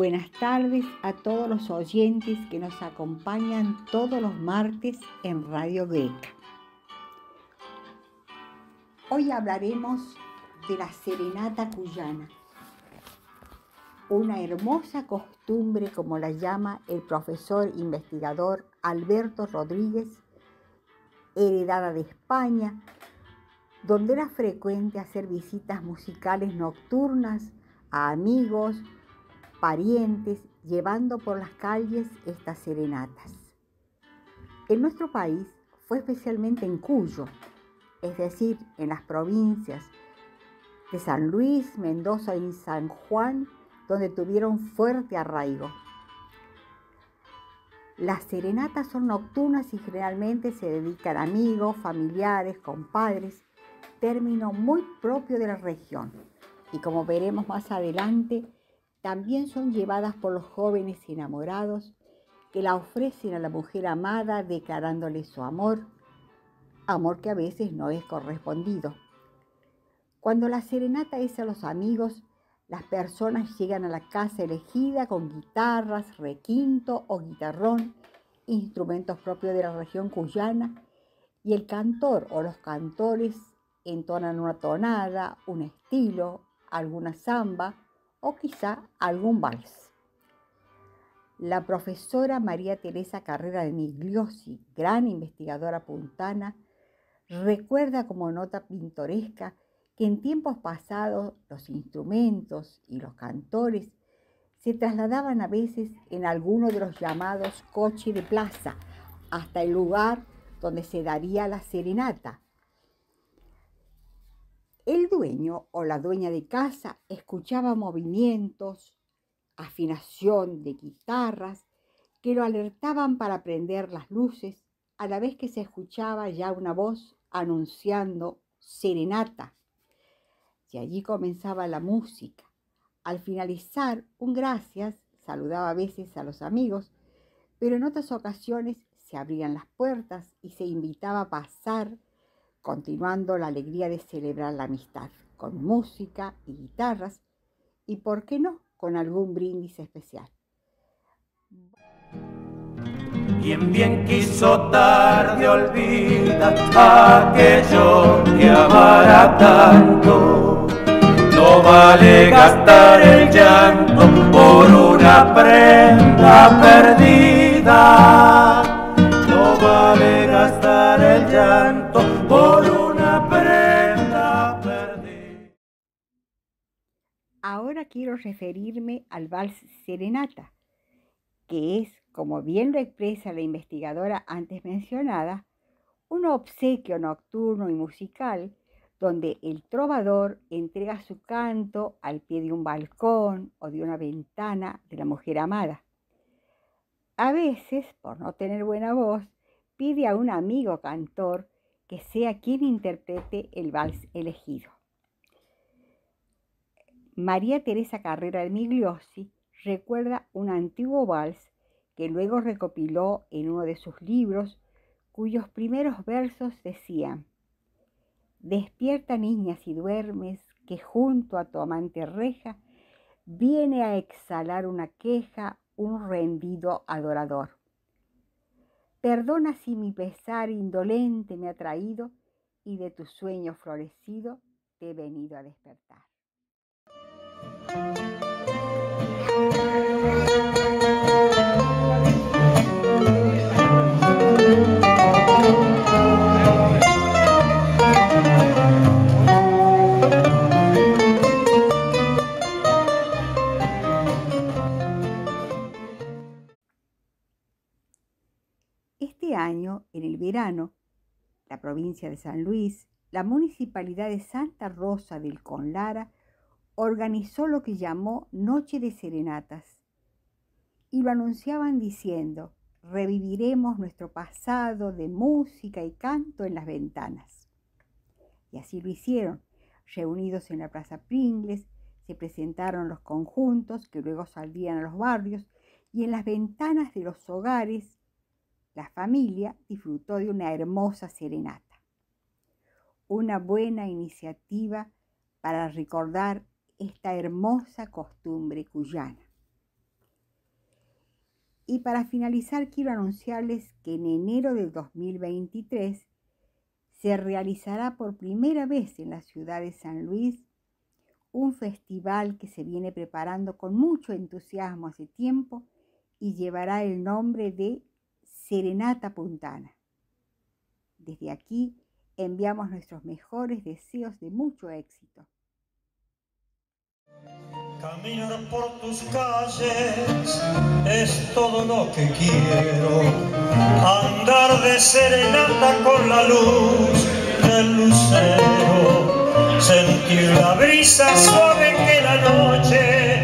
Buenas tardes a todos los oyentes que nos acompañan todos los martes en Radio Greca. Hoy hablaremos de la serenata cuyana, una hermosa costumbre como la llama el profesor investigador Alberto Rodríguez, heredada de España, donde era frecuente hacer visitas musicales nocturnas a amigos, parientes, llevando por las calles estas serenatas. En nuestro país fue especialmente en Cuyo, es decir, en las provincias de San Luis, Mendoza y San Juan, donde tuvieron fuerte arraigo. Las serenatas son nocturnas y generalmente se dedican amigos, familiares, compadres, término muy propio de la región. Y como veremos más adelante, también son llevadas por los jóvenes enamorados que la ofrecen a la mujer amada declarándole su amor, amor que a veces no es correspondido. Cuando la serenata es a los amigos, las personas llegan a la casa elegida con guitarras, requinto o guitarrón, instrumentos propios de la región cuyana, y el cantor o los cantores entonan una tonada, un estilo, alguna samba, o quizá algún vals. La profesora María Teresa Carrera de Migliosi, gran investigadora puntana, recuerda como nota pintoresca que en tiempos pasados los instrumentos y los cantores se trasladaban a veces en alguno de los llamados coches de plaza hasta el lugar donde se daría la serenata, el dueño o la dueña de casa escuchaba movimientos, afinación de guitarras que lo alertaban para prender las luces, a la vez que se escuchaba ya una voz anunciando serenata. Y allí comenzaba la música. Al finalizar, un gracias saludaba a veces a los amigos, pero en otras ocasiones se abrían las puertas y se invitaba a pasar continuando la alegría de celebrar la amistad, con música y guitarras, y por qué no, con algún brindis especial. Quien bien quiso tarde olvida aquello que amara tanto. No vale gastar el llanto por una prenda perdida. Ahora quiero referirme al vals Serenata, que es, como bien lo expresa la investigadora antes mencionada, un obsequio nocturno y musical donde el trovador entrega su canto al pie de un balcón o de una ventana de la mujer amada. A veces, por no tener buena voz, pide a un amigo cantor que sea quien interprete el vals elegido. María Teresa Carrera de Migliosi recuerda un antiguo vals que luego recopiló en uno de sus libros, cuyos primeros versos decían, Despierta niña si duermes, que junto a tu amante reja viene a exhalar una queja un rendido adorador. Perdona si mi pesar indolente me ha traído y de tu sueño florecido te he venido a despertar. Año, en el verano, la provincia de San Luis, la municipalidad de Santa Rosa del Conlara organizó lo que llamó Noche de Serenatas y lo anunciaban diciendo, reviviremos nuestro pasado de música y canto en las ventanas. Y así lo hicieron. Reunidos en la Plaza Pringles, se presentaron los conjuntos que luego saldrían a los barrios y en las ventanas de los hogares la familia disfrutó de una hermosa serenata. Una buena iniciativa para recordar esta hermosa costumbre cuyana. Y para finalizar, quiero anunciarles que en enero del 2023 se realizará por primera vez en la ciudad de San Luis un festival que se viene preparando con mucho entusiasmo hace tiempo y llevará el nombre de Serenata Puntana. Desde aquí enviamos nuestros mejores deseos de mucho éxito. Caminar por tus calles es todo lo que quiero. Andar de serenata con la luz del lucero. Sentir la brisa suave que la noche